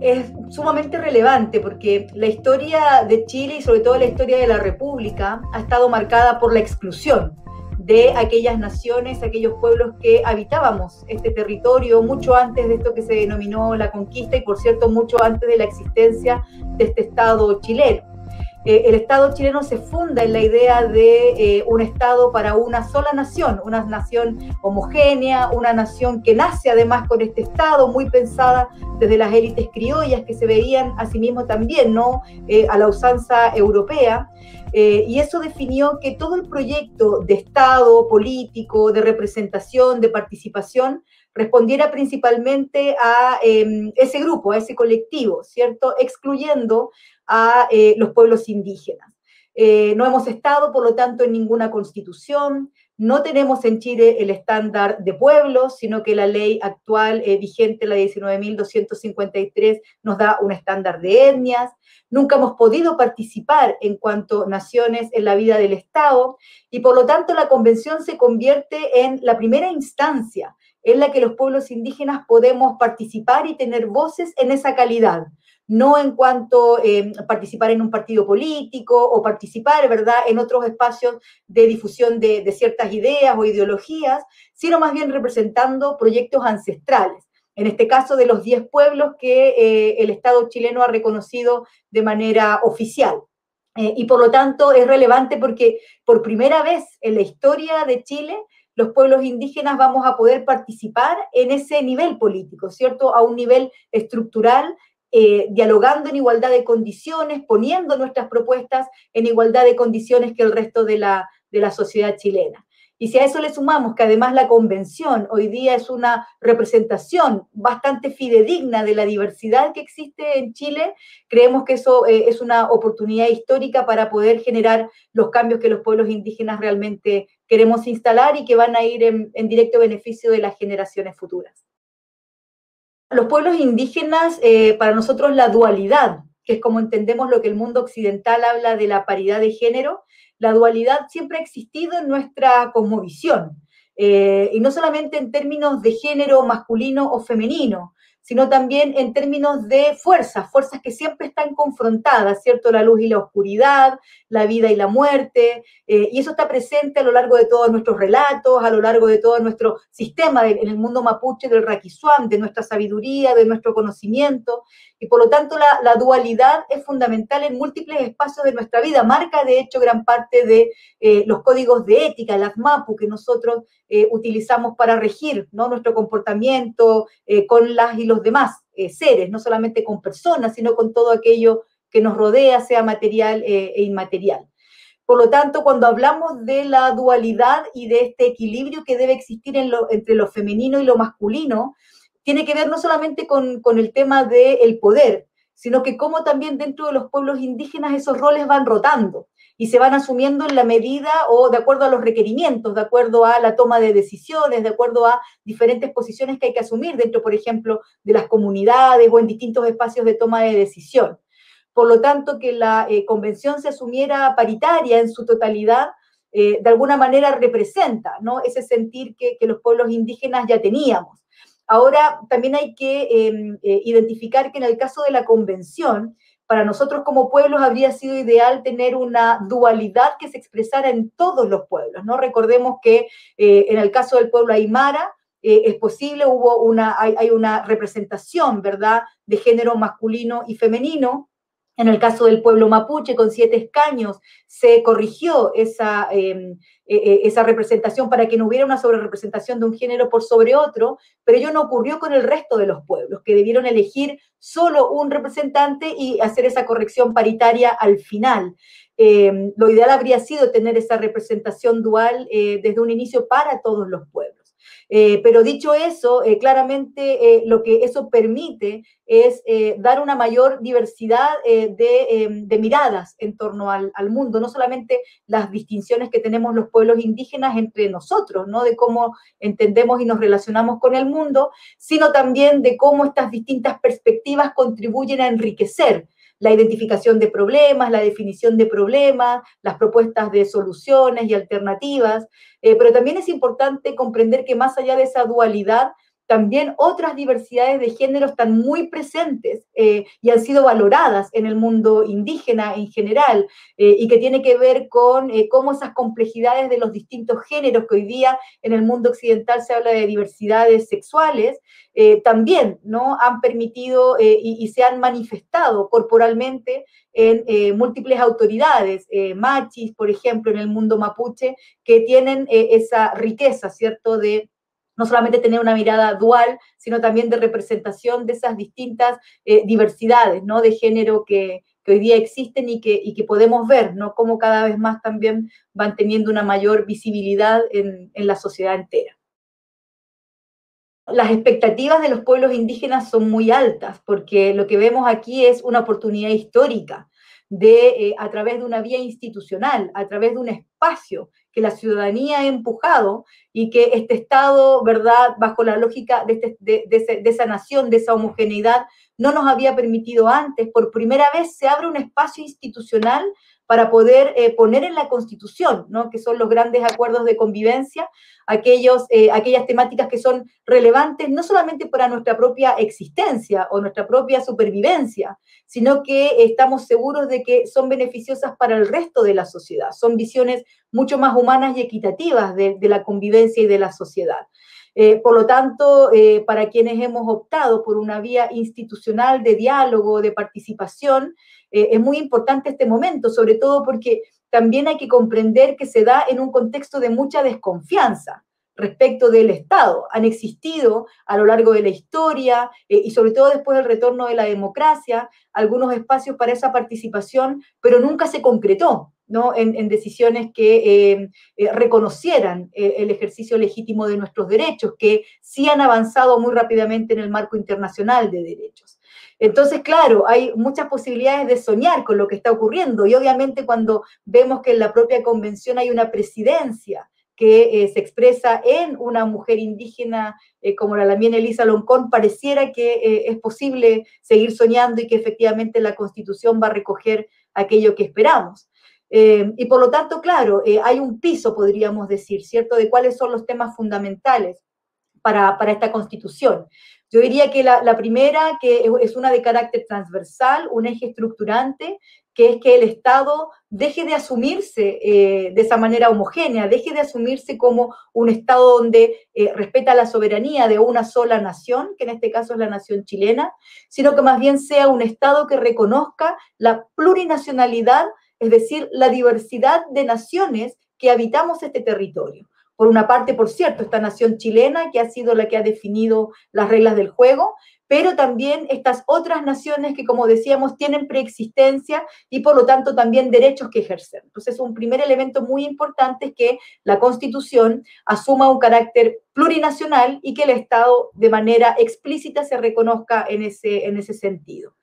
es sumamente relevante porque la historia de Chile y sobre todo la historia de la República ha estado marcada por la exclusión de aquellas naciones, aquellos pueblos que habitábamos este territorio mucho antes de esto que se denominó la conquista y por cierto mucho antes de la existencia de este Estado chileno. Eh, el Estado chileno se funda en la idea de eh, un Estado para una sola nación, una nación homogénea, una nación que nace además con este Estado, muy pensada desde las élites criollas que se veían a sí mismo también, ¿no? Eh, a la usanza europea. y eso definió que todo el proyecto de Estado político, de representación, de participación, respondiera principalmente a em, ese grupo, a ese colectivo, ¿cierto? Excluyendo a eh, los pueblos indígenas. Eh, no hemos estado, por lo tanto, en ninguna constitución, no tenemos en Chile el estándar de pueblos, sino que la ley actual eh, vigente, la 19.253, nos da un estándar de etnias. Nunca hemos podido participar en cuanto naciones en la vida del Estado y por lo tanto la convención se convierte en la primera instancia en la que los pueblos indígenas podemos participar y tener voces en esa calidad no en cuanto a eh, participar en un partido político o participar, ¿verdad?, en otros espacios de difusión de, ciertas ideas o ideologías, sino más bien representando proyectos ancestrales. En este caso, de los 10 pueblos que eh, el Estado chileno ha reconocido de manera oficial. Eh, y por lo tanto es relevante porque por primera vez en la historia de Chile los pueblos indígenas vamos a poder participar en ese nivel político, ¿cierto? A un nivel estructural eh, dialogando en igualdad de condiciones, poniendo nuestras propuestas en igualdad de condiciones que el resto de la, de la sociedad chilena. Y si a eso le sumamos que además la convención hoy día es una representación bastante fidedigna de la diversidad que existe en Chile, creemos que eso eh, es una oportunidad histórica para poder generar los cambios que los pueblos indígenas realmente queremos instalar y que van a ir en directo beneficio de las generaciones futuras. Los pueblos indígenas, eh, para nosotros la dualidad, que es como entendemos lo que el mundo occidental habla de la paridad de género, la dualidad siempre ha existido en nuestra cosmovisión. Eh, y no solamente en términos de género masculino o femenino, sino también en términos de fuerzas, fuerzas que siempre están confrontadas, ¿cierto? La luz y la oscuridad, la vida y la muerte, eh, y eso está presente a lo largo de todos nuestros relatos, a lo largo de todo nuestro sistema en el mundo mapuche del Raquisuam, de nuestra sabiduría, de nuestro conocimiento, y por lo tanto la, dualidad es fundamental en múltiples espacios de nuestra vida, marca de hecho gran parte de eh, los códigos de ética, las MAPU, que nosotros eh, utilizamos para regir ¿no? nuestro comportamiento con las y los demás seres, no solamente con personas, sino con todo aquello que nos rodea, sea material eh, e inmaterial. Por lo tanto, cuando hablamos de la dualidad y de este equilibrio que debe existir entre lo femenino y lo masculino, tiene que ver no solamente con, el tema del poder, sino que cómo también dentro de los pueblos indígenas esos roles van rotando y se van asumiendo en la medida o de acuerdo a los requerimientos, de acuerdo a la toma de decisiones, de acuerdo a diferentes posiciones que hay que asumir dentro, por ejemplo, de las comunidades o en distintos espacios de toma de decisión. Por lo tanto, que la eh, convención se asumiera paritaria en su totalidad, eh, de alguna manera representa ¿no? ese sentir que, los pueblos indígenas ya teníamos. Ahora, también hay que em, eh, identificar que en el caso de la convención, para nosotros como pueblos habría sido ideal tener una dualidad que se expresara en todos los pueblos, ¿no? Recordemos que en el caso del pueblo aymara, es posible, hubo una, hay, hay, una representación, ¿verdad?, de género masculino y femenino, en el caso del pueblo mapuche, con siete escaños, se corrigió esa, em, e, e, esa representación para que no hubiera una sobrerepresentación de un género por sobre otro, pero ello no ocurrió con el resto de los pueblos, que debieron elegir solo un representante y hacer esa corrección paritaria al final. Em, lo ideal habría sido tener esa representación dual eh, desde un inicio para todos los pueblos. Eh, pero dicho eso, eh, claramente eh, lo que eso permite es dar una mayor diversidad de, miradas en torno al, mundo, no solamente las distinciones que tenemos los pueblos indígenas entre nosotros, ¿no? de cómo entendemos y nos relacionamos con el mundo, sino también de cómo estas distintas perspectivas contribuyen a enriquecer la identificación de problemas, la definición de problemas, las propuestas de soluciones y alternativas, eh, pero también es importante comprender que más allá de esa dualidad, también otras diversidades de género están muy presentes eh, y han sido valoradas en el mundo indígena en general eh, y que tiene que ver con eh, cómo esas complejidades de los distintos géneros que hoy día en el mundo occidental se habla de diversidades sexuales, también ¿no? han permitido y, y, se han manifestado corporalmente en múltiples autoridades, machis, por ejemplo, en el mundo mapuche, que tienen esa riqueza, ¿cierto?, de no solamente tener una mirada dual, sino también de representación de esas distintas eh, diversidades ¿no? de género que, hoy día existen y que, que podemos ver, ¿no? Cómo cada vez más también van teniendo una mayor visibilidad en, en la sociedad entera. Las expectativas de los pueblos indígenas son muy altas, porque lo que vemos aquí es una oportunidad histórica de, eh, a través de una vía institucional, a través de un espacio que la ciudadanía ha empujado y que este Estado, ¿verdad?, bajo la lógica de, este, de, esa nación, de esa homogeneidad, no nos había permitido antes. Por primera vez se abre un espacio institucional para poder eh, poner en la Constitución, ¿no? que son los grandes acuerdos de convivencia, aquellos, eh, aquellas temáticas que son relevantes no solamente para nuestra propia existencia o nuestra propia supervivencia, sino que estamos seguros de que son beneficiosas para el resto de la sociedad. Son visiones mucho más humanas y equitativas de, la convivencia y de la sociedad. Eh, por lo tanto, para quienes hemos optado por una vía institucional de diálogo, de participación, eh, es muy importante este momento, sobre todo porque también hay que comprender que se da en un contexto de mucha desconfianza respecto del Estado. Han existido a lo largo de la historia eh, y sobre todo después del retorno de la democracia algunos espacios para esa participación, pero nunca se concretó. ¿no? En, decisiones que eh, reconocieran el ejercicio legítimo de nuestros derechos, que sí han avanzado muy rápidamente en el marco internacional de derechos. Entonces, claro, hay muchas posibilidades de soñar con lo que está ocurriendo y obviamente cuando vemos que en la propia convención hay una presidencia que eh, se expresa en una mujer indígena eh, como la Lamien Elisa Loncón, pareciera que eh, es posible seguir soñando y que efectivamente la constitución va a recoger aquello que esperamos. y por lo tanto, claro, hay un piso, podríamos decir, ¿cierto?, de cuáles son los temas fundamentales para, para esta constitución. Yo diría que la, primera, que es una de carácter transversal, un eje estructurante, que es que el Estado deje de asumirse eh, de esa manera homogénea, deje de asumirse como un Estado donde eh, respeta la soberanía de una sola nación, que en este caso es la nación chilena, sino que más bien sea un Estado que reconozca la plurinacionalidad, es decir, la diversidad de naciones que habitamos este territorio por una parte, por cierto, esta nación chilena que ha sido la que ha definido las reglas del juego, pero también estas otras naciones que, como decíamos, tienen preexistencia y por lo tanto también derechos que ejercer. Entonces, un primer elemento muy importante es que la Constitución asuma un carácter plurinacional y que el Estado de manera explícita se reconozca en ese, en ese sentido.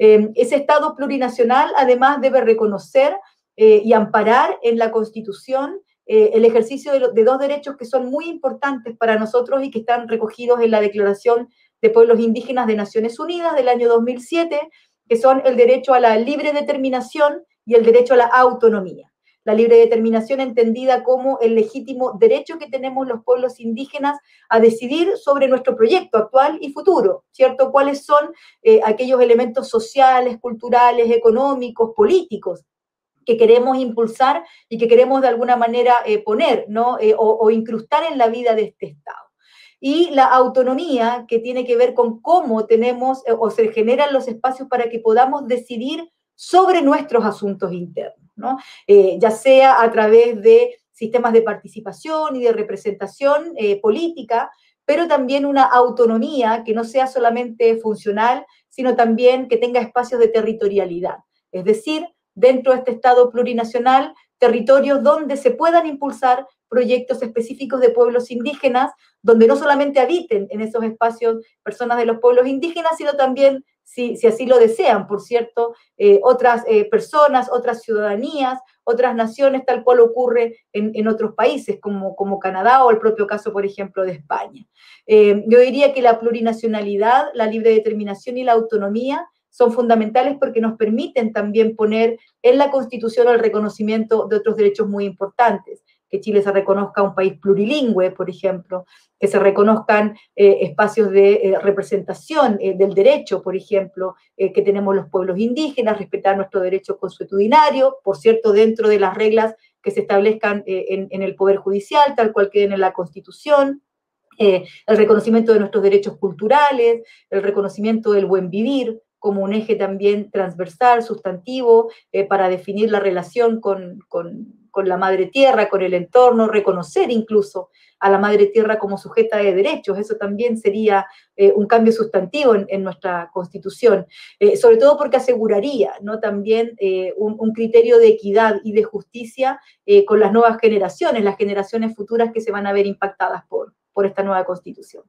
Eh, ese Estado plurinacional además debe reconocer eh, y amparar en la Constitución eh, el ejercicio de, dos derechos que son muy importantes para nosotros y que están recogidos en la Declaración de Pueblos Indígenas de Naciones Unidas del año 2007, que son el derecho a la libre determinación y el derecho a la autonomía. La libre determinación entendida como el legítimo derecho que tenemos los pueblos indígenas a decidir sobre nuestro proyecto actual y futuro, ¿cierto? ¿Cuáles son eh, aquellos elementos sociales, culturales, económicos, políticos que queremos impulsar y que queremos de alguna manera eh, poner ¿no? Eh, o, incrustar en la vida de este Estado. Y la autonomía, que tiene que ver con cómo tenemos eh, o se generan los espacios para que podamos decidir sobre nuestros asuntos internos, ¿no? ya sea a través de sistemas de participación y de representación política, pero también una autonomía que no sea solamente funcional, sino también que tenga espacios de territorialidad. Es decir, dentro de este Estado plurinacional territorios donde se puedan impulsar proyectos específicos de pueblos indígenas, donde no solamente habiten en esos espacios personas de los pueblos indígenas, sino también, si, así lo desean, por cierto, eh, otras eh, personas, otras ciudadanías, otras naciones, tal cual ocurre en, otros países, como, como, Canadá o el propio caso, por ejemplo, de España. Eh, yo diría que la plurinacionalidad, la libre determinación y la autonomía son fundamentales porque nos permiten también poner en la Constitución el reconocimiento de otros derechos muy importantes, que Chile se reconozca un país plurilingüe, por ejemplo, que se reconozcan eh, espacios de eh, representación eh, del derecho, por ejemplo, que tenemos los pueblos indígenas, respetar nuestro derecho consuetudinario, por cierto, dentro de las reglas que se establezcan en, en, el Poder Judicial, tal cual queden en la Constitución, el reconocimiento de nuestros derechos culturales, el reconocimiento del buen vivir, como un eje también transversal, sustantivo, eh, para definir la relación con, la madre tierra, con el entorno, reconocer incluso a la madre tierra como sujeta de derechos. Eso también sería eh, un cambio sustantivo en, nuestra constitución, eh, sobre todo porque aseguraría ¿no? también un, criterio de equidad y de justicia con las nuevas generaciones, las generaciones futuras que se van a ver impactadas por, por esta nueva constitución.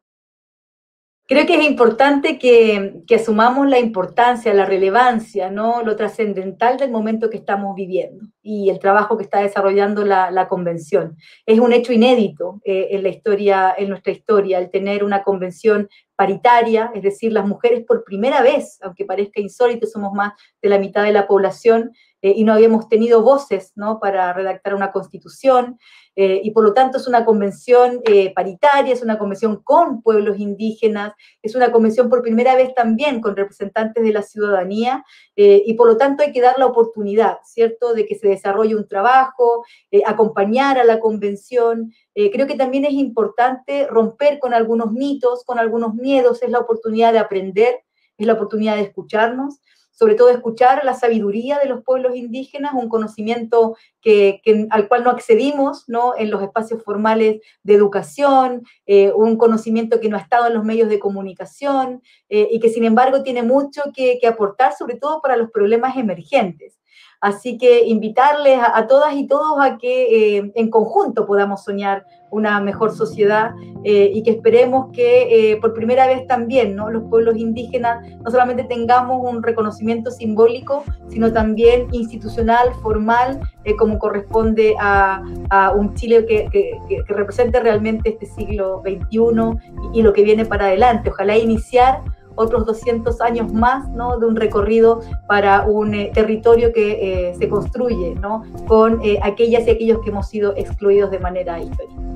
Creo que es importante que, asumamos la importancia, la relevancia, ¿no? lo trascendental del momento que estamos viviendo y el trabajo que está desarrollando la, convención. Es un hecho inédito eh, en la historia, en nuestra historia, el tener una convención paritaria, es decir, las mujeres por primera vez, aunque parezca insólito, somos más de la mitad de la población, eh, y no habíamos tenido voces ¿no? para redactar una constitución, eh, y por lo tanto es una convención eh, paritaria, es una convención con pueblos indígenas, es una convención por primera vez también con representantes de la ciudadanía, y por lo tanto hay que dar la oportunidad, ¿cierto?, de que se desarrolle un trabajo, acompañar a la convención. creo que también es importante romper con algunos mitos, con algunos miedos, es la oportunidad de aprender, es la oportunidad de escucharnos sobre todo escuchar la sabiduría de los pueblos indígenas, un conocimiento que, al cual no accedimos ¿no? en los espacios formales de educación, eh, un conocimiento que no ha estado en los medios de comunicación eh, y que sin embargo tiene mucho que, aportar, sobre todo para los problemas emergentes. Así que invitarles a, todas y todos a que eh, en conjunto podamos soñar una mejor sociedad eh, y que esperemos que eh, por primera vez también ¿no? los pueblos indígenas no solamente tengamos un reconocimiento simbólico, sino también institucional, formal, como corresponde a, un Chile que, represente realmente este siglo XXI y, y lo que viene para adelante. Ojalá iniciar otros 200 años más ¿no? de un recorrido para un eh, territorio que eh, se construye ¿no? con eh, aquellas y aquellos que hemos sido excluidos de manera histórica.